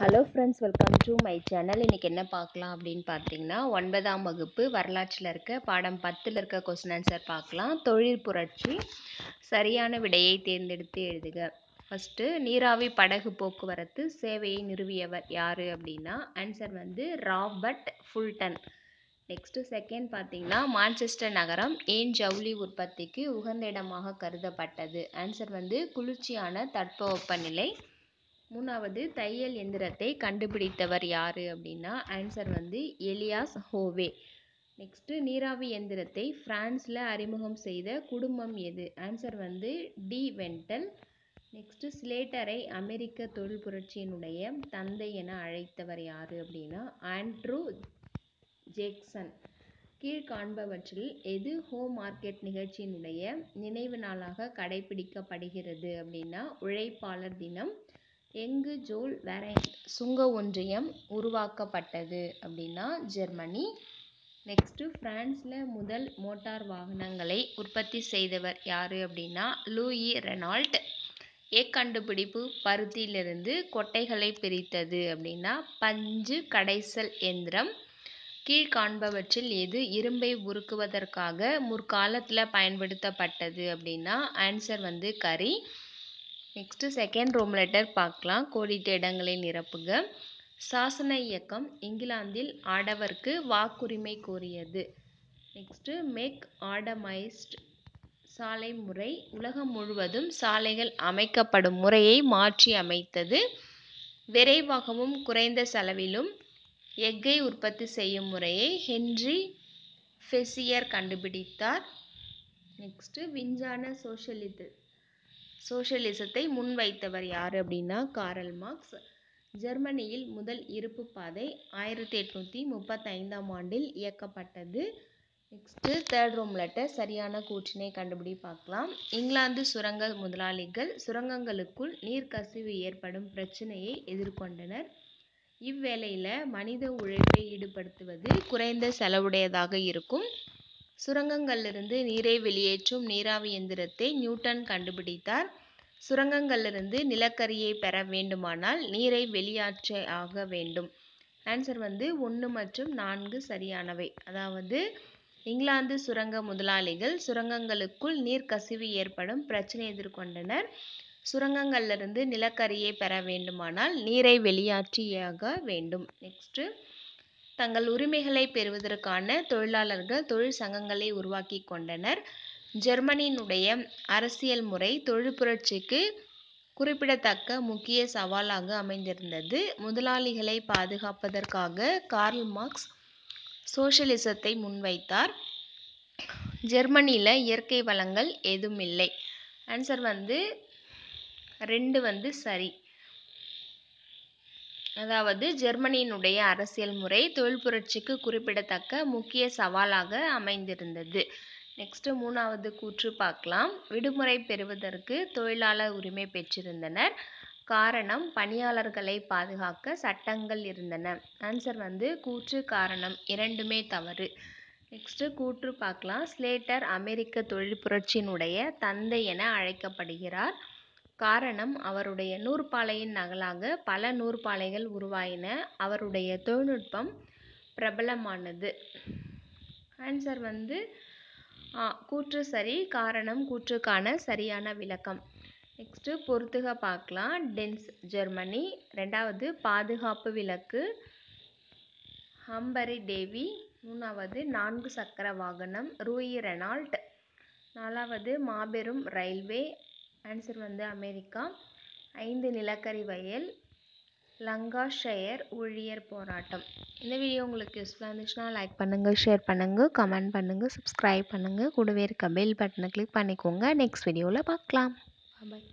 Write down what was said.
Hello friends welcome to my channel இன்றைக்கி என்ன பார்க்கலாம் அப்படின்னு பார்த்தீங்கன்னா ஒன்பதாம் வகுப்பு வரலாற்றில் இருக்க பாடம் பத்தில் இருக்க கொஸ்டின் ஆன்சர் பார்க்கலாம். தொழில் புரட்சி சரியான விடையை தேர்ந்தெடுத்து எழுதுக. ஃபஸ்ட்டு நீராவி படகு போக்குவரத்து சேவையை நிறுவியவர் யார் அப்படின்னா ஆன்சர் வந்து ராபர்ட் ஃபுல்டன். நெக்ஸ்ட்டு செகண்ட் பார்த்தீங்கன்னா மான்செஸ்டர் நகரம் ஏன் ஜவுளி உற்பத்திக்கு உகந்த இடமாக கருதப்பட்டது? ஆன்சர் வந்து குளிர்ச்சியான தட்பவெப்பநிலை மூணாவது தையல் எந்திரத்தை கண்டுபிடித்தவர் யார் அப்படின்னா ஆன்சர் வந்து எலியாஸ் ஹோவே. நெக்ஸ்ட்டு நீராவி எந்திரத்தை ஃப்ரான்ஸில் அறிமுகம் செய்த குடும்பம் எது? ஆன்சர் வந்து டி வென்டல் நெக்ஸ்ட்டு ஸ்லேட்டரை அமெரிக்க தொழில் புரட்சியினுடைய தந்தை என அழைத்தவர் யார் அப்படின்னா ஆண்ட்ரூ ஜேக்சன். கீழ்காண்பவற்றில் எது ஹோம் மார்க்கெட் நிகழ்ச்சியினுடைய நினைவு நாளாக கடைபிடிக்கப்படுகிறது அப்படின்னா உழைப்பாளர் தினம் எங்கு ஜோல் வேரண்ட் சுங்க ஒன்றியம் உருவாக்கப்பட்டது அப்படின்னா ஜெர்மனி. நெக்ஸ்ட்டு ஃப்ரான்ஸில் முதல் மோட்டார் வாகனங்களை உற்பத்தி செய்தவர் யார் அப்படின்னா லூயி ரெனால்ட். ஏக்கண்டுபிடிப்பு பருத்தியிலிருந்து கொட்டைகளை பிரித்தது அப்படின்னா பஞ்சு கடைசல் எந்திரம். கீழ்காண்பவற்றில் எது இரும்பை உருக்குவதற்காக முற்காலத்தில் பயன்படுத்தப்பட்டது அப்படின்னா ஆன்சர் வந்து கரி நெக்ஸ்ட்டு செகண்ட் ரோம் லெட்டர் பார்க்கலாம். கோடிட்ட இடங்களை நிரப்புக. சாசன இயக்கம் இங்கிலாந்தில் ஆடவருக்கு வாக்குரிமை கோரியது. நெக்ஸ்ட்டு மேக் ஆடமைஸ்ட் சாலை முறை. உலகம் முழுவதும் சாலைகள் அமைக்கப்படும் முறையை மாற்றி அமைத்தது. விரைவாகவும் குறைந்த செலவிலும் எஃகை உற்பத்தி செய்யும் முறையை ஹென்றி ஃபெசியர் கண்டுபிடித்தார். நெக்ஸ்ட்டு விஞ்ஞான சோஷலிச சோஷலிசத்தை முன்வைத்தவர் யார் அப்படின்னா காரல் மார்க்ஸ். ஜெர்மனியில் முதல் இருப்பு பாதை ஆயிரத்தி எட்நூற்றி முப்பத்தைந்தாம் ஆண்டில் இயக்கப்பட்டது. நெக்ஸ்ட்டு தேர்ட் ரூம் லெட்டர் சரியான கூற்றினை கண்டுபிடி பார்க்கலாம். இங்கிலாந்து சுரங்க முதலாளிகள் சுரங்கங்களுக்குள் நீர்க்கசிவு ஏற்படும் பிரச்சனையை எதிர்கொண்டனர். இவ்வேளையில் மனித உழைப்பை ஈடுபடுத்துவது குறைந்த செலவுடையதாக இருக்கும். சுரங்கங்களிலிருந்து நீரை வெளியேற்றும் நீராவி எந்திரத்தை நியூட்டன் கண்டுபிடித்தார். சுரங்கங்களிலிருந்து நிலக்கரியை பெற வேண்டுமானால் நீரை வெளியாற்ற ஆக வேண்டும். ஆன்சர் வந்து ஒன்று மற்றும் நான்கு சரியானவை. அதாவது இங்கிலாந்து சுரங்க முதலாளிகள் சுரங்கங்களுக்குள் நீர்க்கசிவு ஏற்படும் பிரச்சனை எதிர்கொண்டனர். சுரங்கங்களிலிருந்து நிலக்கரியை பெற வேண்டுமானால் நீரை வெளியாற்றியாக வேண்டும். நெக்ஸ்ட்டு தங்கள் உரிமைகளை பெறுவதற்கான தொழிலாளர்கள் தொழில் சங்கங்களை உருவாக்கி கொண்டனர். ஜெர்மனியினுடைய அரசியல் முறை தொழில் புரட்சிக்கு குறிப்பிடத்தக்க முக்கிய சவாலாக அமைந்திருந்தது. முதலாளிகளை பாதுகாப்பதற்காக கார்ல் மார்க்ஸ் சோஷலிசத்தை முன்வைத்தார். ஜெர்மனியில் இயற்கை வளங்கள் எதுவும் இல்லை. ஆன்சர் வந்து ரெண்டு வந்து சரி. அதாவது ஜெர்மனியினுடைய அரசியல் முறை தொழில் புரட்சிக்கு குறிப்பிடத்தக்க முக்கிய சவாலாக அமைந்திருந்தது. நெக்ஸ்ட்டு மூணாவது கூற்று பார்க்கலாம். விடுமுறை பெறுவதற்கு தொழிலாளர் உரிமை பெற்றிருந்தனர். காரணம் பணியாளர்களை பாதுகாக்க சட்டங்கள் இருந்தன. ஆன்சர் வந்து கூற்று காரணம். இரண்டுமே தவறு. நெக்ஸ்ட்டு கூற்று பார்க்கலாம். ஸ்லேட்டர் அமெரிக்க தொழில் புரட்சியினுடைய தந்தை என அழைக்கப்படுகிறார். காரணம் அவருடைய நூற்பாலையின் நகலாக பல நூற்பாலைகள் உருவாயின. அவருடைய தொழில்நுட்பம் பிரபலமானது. ஆன்சர் வந்து கூற்று சரி காரணம் கூற்றுக்கான சரியான விளக்கம். நெக்ஸ்ட்டு பொறுத்துக பார்க்கலாம். டென்ஸ் ஜெர்மனி ரெண்டாவது பாதுகாப்பு விளக்கு. ஹம்பரி டேவி மூணாவது நான்கு சக்கர வாகனம். ரூயி ரெனால்ட் நாலாவது மாபெரும் ரயில்வே. ஆன்சர் வந்து அமெரிக்கா. ஐந்து நிலக்கரி வயல் லங்காஷயர் ஊழியர் போராட்டம். இந்த வீடியோ உங்களுக்கு யூஸ்ஃபுல்லாக இருந்துச்சுன்னா லைக் பண்ணுங்கள் ஷேர் பண்ணுங்கள் கமெண்ட் பண்ணுங்கள் சப்ஸ்கிரைப் பண்ணுங்கள் கூடவே இருக்க பெல் பட்டனை கிளிக் பண்ணிக்கோங்க. நெக்ஸ்ட் வீடியோவில் பார்க்கலாம். பாய்